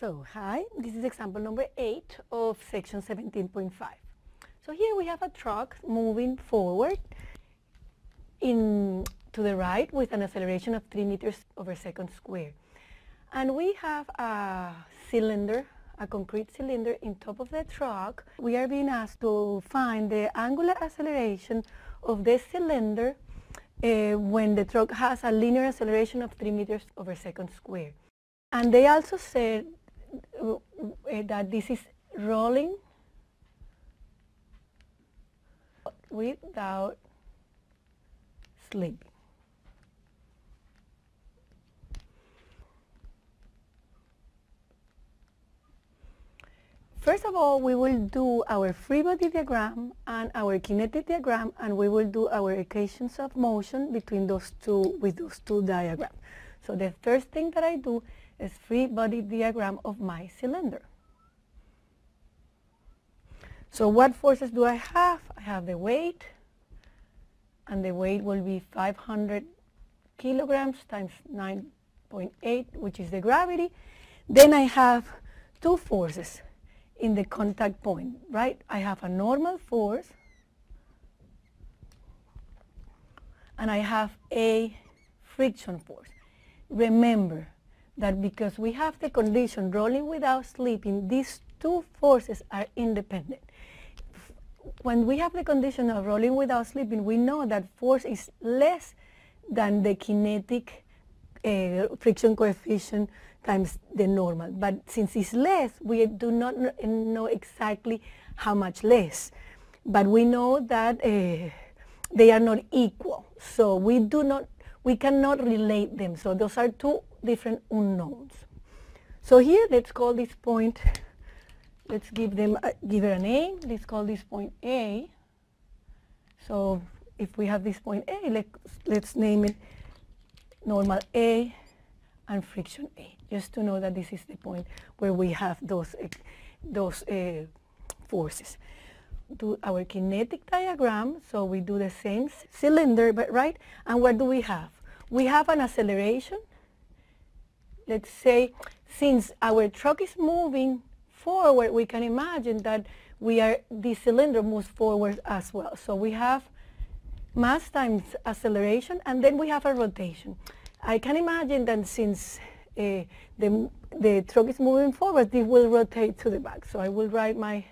So, hi, this is example number 8 of section 17.5. So here we have a truck moving forward in to the right with an acceleration of 3 meters over second square. And we have a cylinder, a concrete cylinder in top of the truck. We are being asked to find the angular acceleration of the cylinder uh, when the truck has a linear acceleration of 3 meters over second square. And they also said Eh, that this is rolling without sleeping. First of all, we will do our free body diagram and our kinetic diagram, and we will do our equations of motion between those two, with those two diagrams. So the first thing that I do is free body diagram of my cylinder. So what forces do I have? I have the weight, and the weight will be 500 kilograms times 9.8, which is the gravity. Then I have two forces in the contact point, right? I have a normal force, and I have a friction force. Remember, that because we have the condition rolling without sleeping, these two forces are independent. When we have the condition of rolling without sleeping, we know that force is less than the kinetic uh, friction coefficient times the normal. But since it's less, we do not know exactly how much less. But we know that uh, they are not equal. So we do not, we cannot relate them. So those are two different unknowns. So here, let's call this point, let's give them, uh, give it a name. Let's call this point A. So if we have this point A, let's, let's name it normal A and friction A, just to know that this is the point where we have those, uh, those uh, forces. Do our kinetic diagram, so we do the same cylinder, but right? And what do we have? We have an acceleration let's say, since our truck is moving forward, we can imagine that we are, the cylinder moves forward as well. So we have mass times acceleration, and then we have a rotation. I can imagine that since uh, the, the truck is moving forward, it will rotate to the back. So I will write my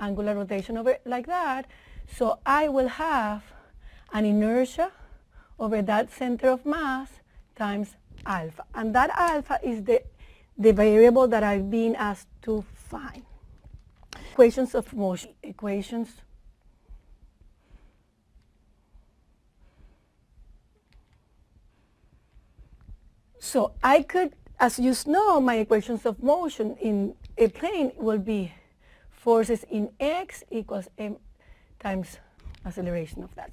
angular rotation over like that. So I will have an inertia over that center of mass times alpha. And that alpha is the, the variable that I've been asked to find. Equations of motion, equations So I could, as you know, my equations of motion in a plane will be forces in x equals m times acceleration of that,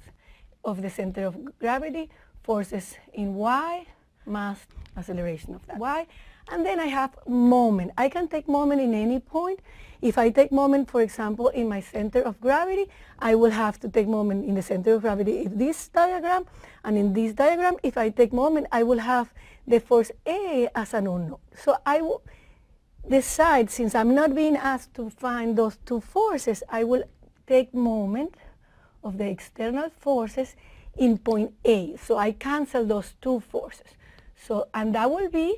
of the center of gravity, forces in y mass acceleration of that. Why? And then I have moment. I can take moment in any point. If I take moment, for example, in my center of gravity, I will have to take moment in the center of gravity in this diagram. And in this diagram, if I take moment, I will have the force A as an unknown. So I will decide, since I'm not being asked to find those two forces, I will take moment of the external forces in point A. So I cancel those two forces. So, and that will be,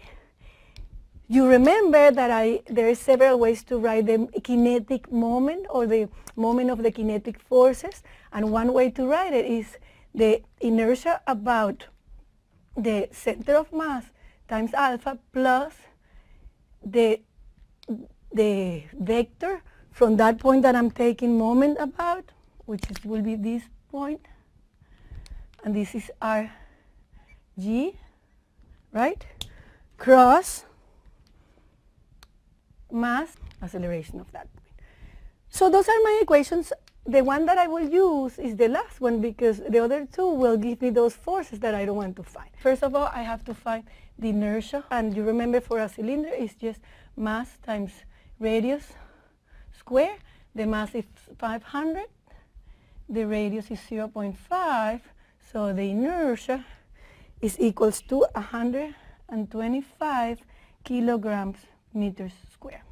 you remember that I, there are several ways to write the kinetic moment or the moment of the kinetic forces. And one way to write it is the inertia about the center of mass times alpha plus the, the vector from that point that I'm taking moment about, which will be this point, and this is our g, right? Cross mass acceleration of that point. So those are my equations. The one that I will use is the last one because the other two will give me those forces that I don't want to find. First of all, I have to find the inertia. And you remember for a cylinder, it's just mass times radius square. The mass is 500. The radius is 0.5. So the inertia is equals to 125 kilograms meters square.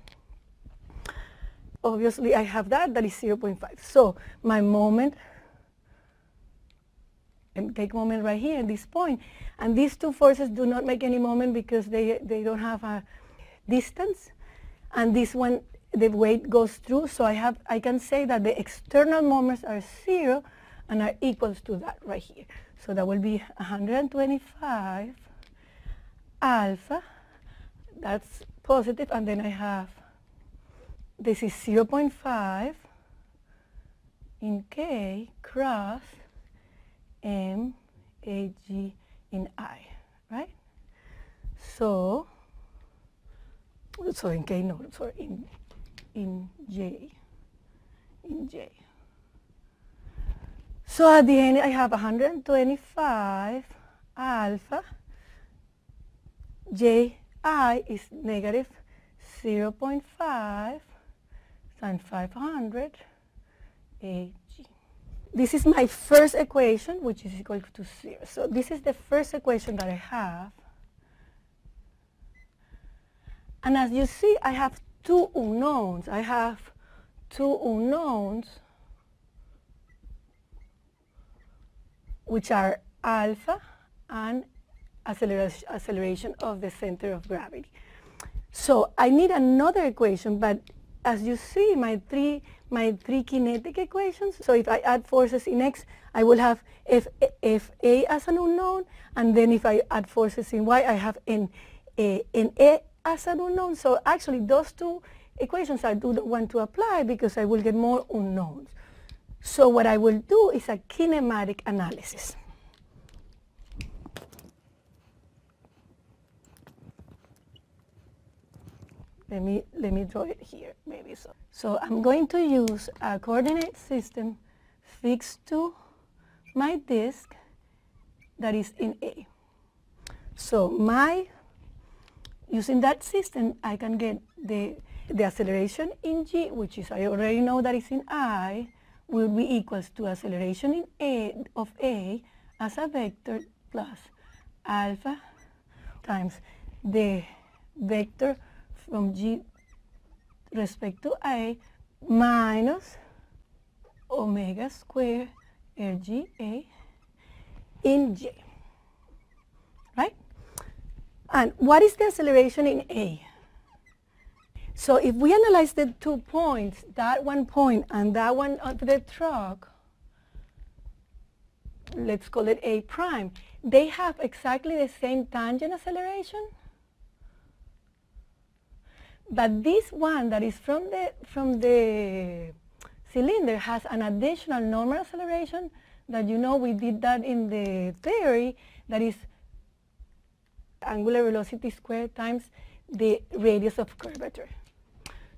Obviously, I have that, that is 0.5. So my moment, and take moment right here at this point, and these two forces do not make any moment because they, they don't have a distance, and this one, the weight goes through, so I, have, I can say that the external moments are zero and are equals to that right here. So that will be 125 alpha, that's positive, and then I have, this is 0.5 in K cross M A G in I, right? So, so in K, no, sorry, in, in J, in J. So at the end, I have 125 alpha. Ji is negative 0.5 times 500 Ag. This is my first equation, which is equal to 0. So this is the first equation that I have. And as you see, I have two unknowns. I have two unknowns which are alpha and acceleration, of the center of gravity. So I need another equation, but as you see, my three, my three kinetic equations, so if I add forces in x, I will have f, f a as an unknown, and then if I add forces in y, I have n, a, n a as an unknown. So actually, those two equations I do not want to apply because I will get more unknowns. So what I will do is a kinematic analysis. Let me, let me draw it here, maybe so. So I'm going to use a coordinate system fixed to my disk that is in A. So my, using that system, I can get the, the acceleration in G, which is, I already know that is in I, will be equals to acceleration in A of A as a vector plus alpha times the vector from G respect to A minus omega square RGA in J. Right? And what is the acceleration in A? So if we analyze the two points, that one point and that one of the truck, let's call it A prime, they have exactly the same tangent acceleration. But this one that is from the, from the cylinder has an additional normal acceleration that you know we did that in the theory that is angular velocity squared times the radius of curvature.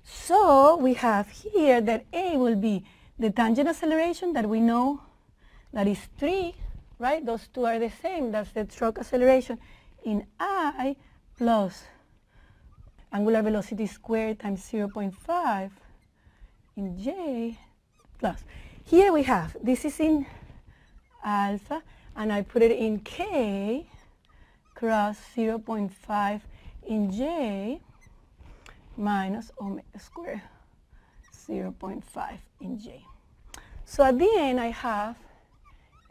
So we have here that A will be the tangent acceleration that we know that is 3, right? Those two are the same. That's the stroke acceleration in I plus angular velocity squared times 0.5 in J plus. Here we have, this is in alpha, and I put it in K cross 0.5 in J minus omega squared 0.5 in J. So at the end I have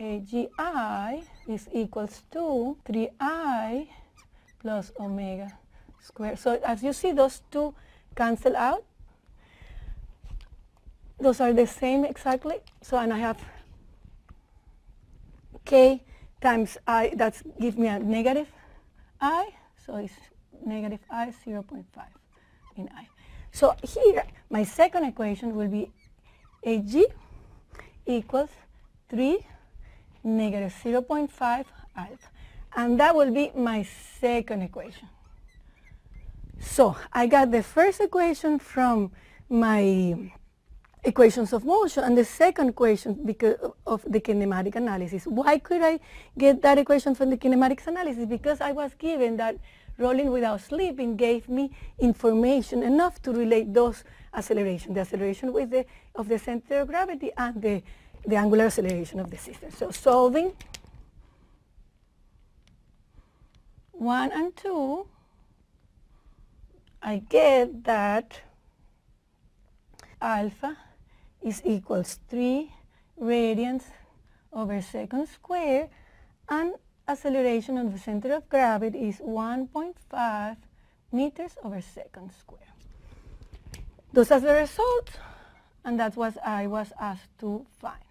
AGI is equals to 3I plus omega squared. So as you see those two cancel out. Those are the same exactly. So and I have K times I, that gives me a negative I. So it's negative I 0.5 in I. So here, my second equation will be Ag equals 3 negative 0.5 alpha. And that will be my second equation. So I got the first equation from my equations of motion and the second equation because of the kinematic analysis. Why could I get that equation from the kinematics analysis? Because I was given that rolling without sleeping gave me information enough to relate those acceleration, the acceleration with the, of the center of gravity and the, the angular acceleration of the system. So solving one and two, I get that alpha is equals 3 radians over second square and acceleration on the center of gravity is 1.5 meters over second square. Those are the results and that's what I was asked to find.